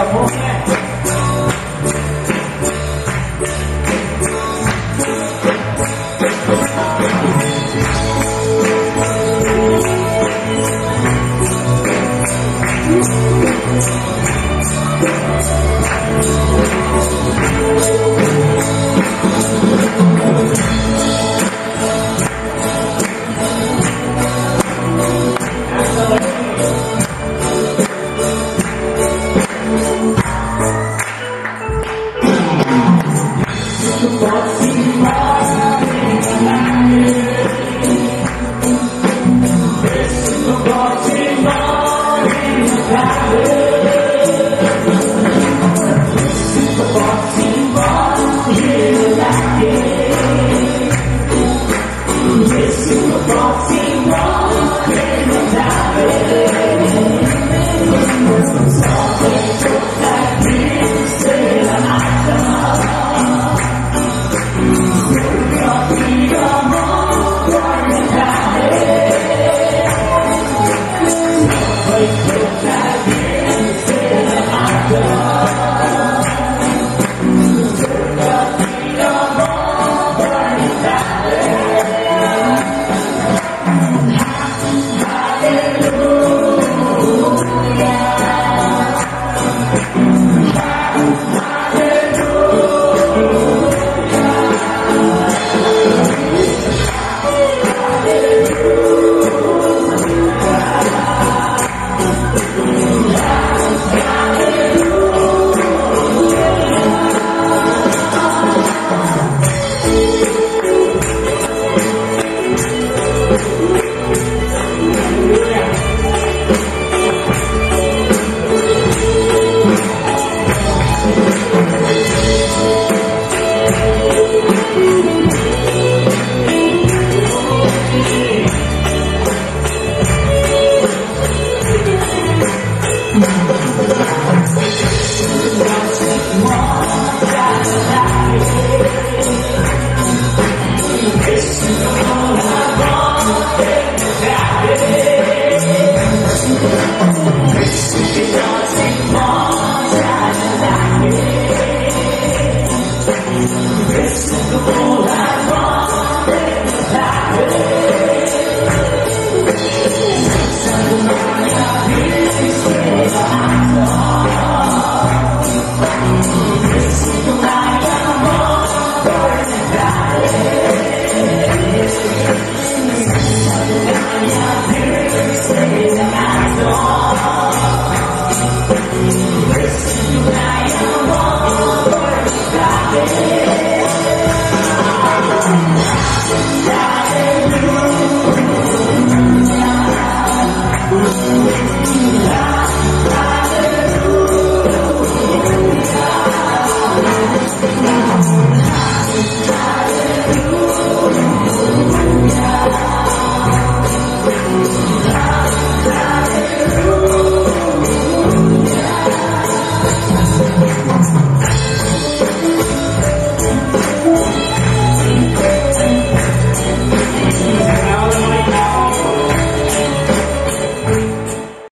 a força. Thank you. Yeah.